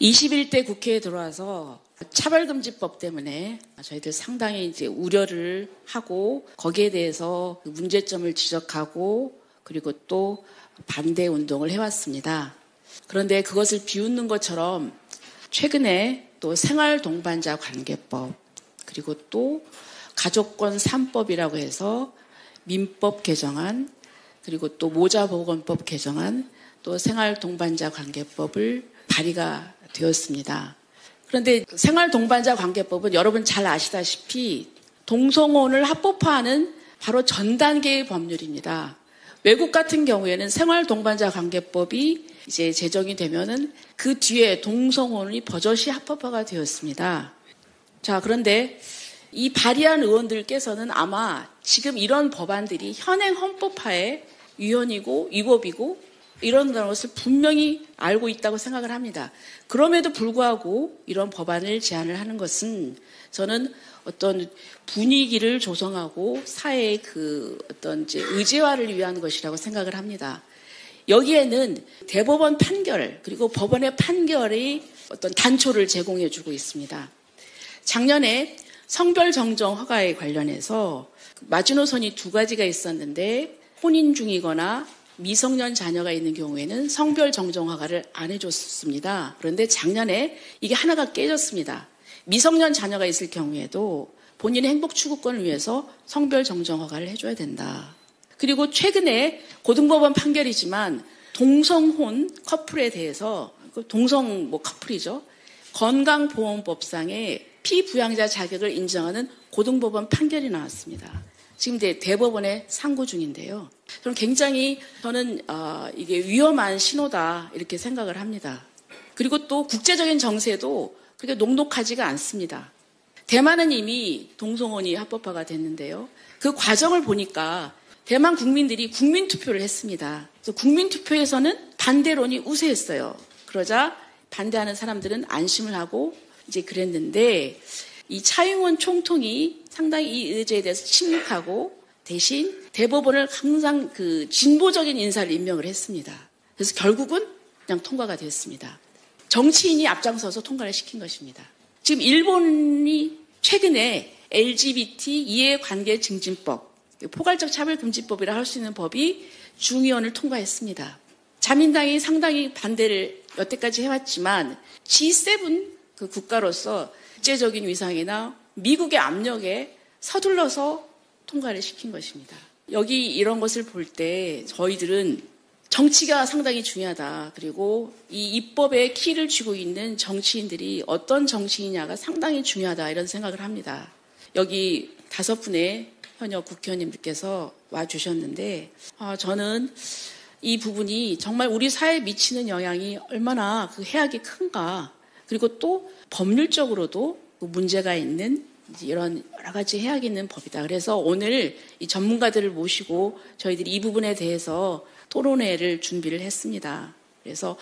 21대 국회에 들어와서 차별금지법 때문에 저희들 상당히 이제 우려를 하고 거기에 대해서 문제점을 지적하고 그리고 또 반대 운동을 해왔습니다. 그런데 그것을 비웃는 것처럼 최근에 또 생활 동반자 관계법 그리고 또 가족권 3법이라고 해서 민법 개정안 그리고 또 모자보건법 개정안 또 생활 동반자 관계법을 발의가 되었습니다. 그런데 생활 동반자 관계법은 여러분 잘 아시다시피 동성혼을 합법화하는 바로 전 단계의 법률입니다. 외국 같은 경우에는 생활 동반자 관계법이 이제 제정이 되면은 그 뒤에 동성혼이 버젓이 합법화가 되었습니다. 자, 그런데 이 발의한 의원들께서는 아마 지금 이런 법안들이 현행 헌법하에 위헌이고 위법이고 이런 것을 분명히 알고 있다고 생각을 합니다. 그럼에도 불구하고 이런 법안을 제안을 하는 것은 저는 어떤 분위기를 조성하고 사회의 그 어떤 이제 의제화를 위한 것이라고 생각을 합니다. 여기에는 대법원 판결 그리고 법원의 판결이 어떤 단초를 제공해 주고 있습니다. 작년에 성별 정정 허가에 관련해서 마지노선이 두 가지가 있었는데 혼인 중이거나 미성년 자녀가 있는 경우에는 성별 정정 허가를 안 해줬습니다. 그런데 작년에 이게 하나가 깨졌습니다. 미성년 자녀가 있을 경우에도 본인의 행복 추구권을 위해서 성별 정정 허가를 해줘야 된다. 그리고 최근에 고등법원 판결이지만 동성혼 커플에 대해서 그 동성 뭐 커플이죠. 건강보험법상의 피부양자 자격을 인정하는 고등법원 판결이 나왔습니다. 지금 대법원에 상고 중인데요. 저는 굉장히 저는 어, 이게 위험한 신호다 이렇게 생각을 합니다. 그리고 또 국제적인 정세도 그렇게 녹록하지가 않습니다. 대만은 이미 동성혼이 합법화가 됐는데요. 그 과정을 보니까 대만 국민들이 국민 투표를 했습니다. 그래서 국민 투표에서는 반대론이 우세했어요. 그러자 반대하는 사람들은 안심을 하고 이제 그랬는데 이 차용원 총통이 상당히 이 의제에 대해서 침묵하고 대신 대법원을 항상 그 진보적인 인사를 임명을 했습니다. 그래서 결국은 그냥 통과가 됐습니다. 정치인이 앞장서서 통과를 시킨 것입니다. 지금 일본이 최근에 LGBT 이해관계 증진법, 포괄적 차별금지법이라 할 수 있는 법이 중의원을 통과했습니다. 자민당이 상당히 반대를 여태까지 해왔지만 G7 그 국가로서 국제적인 위상이나 미국의 압력에 서둘러서 통과를 시킨 것입니다. 여기 이런 것을 볼 때 저희들은 정치가 상당히 중요하다. 그리고 이 입법의 키를 쥐고 있는 정치인들이 어떤 정치이냐가 상당히 중요하다. 이런 생각을 합니다. 여기 다섯 분의 현역 국회의원님들께서 와 주셨는데, 아, 저는 이 부분이 정말 우리 사회에 미치는 영향이 얼마나 그 해악이 큰가. 그리고 또 법률적으로도 그 문제가 있는 이런 여러 가지 해악이 있는 법이다. 그래서 오늘 이 전문가들을 모시고 저희들이 이 부분에 대해서 토론회를 준비를 했습니다. 그래서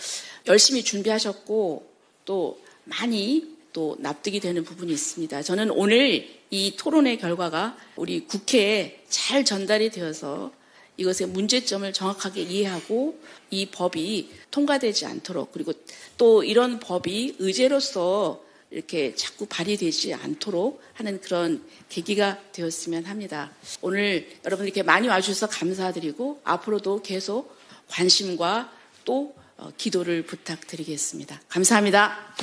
열심히 준비하셨고 또 많이 또 납득이 되는 부분이 있습니다. 저는 오늘 이 토론회 결과가 우리 국회에 잘 전달이 되어서 이것의 문제점을 정확하게 이해하고 이 법이 통과되지 않도록 그리고 또 이런 법이 의제로서 이렇게 자꾸 발휘되지 않도록 하는 그런 계기가 되었으면 합니다. 오늘 여러분 이렇게 많이 와주셔서 감사드리고 앞으로도 계속 관심과 또 어, 기도를 부탁드리겠습니다. 감사합니다.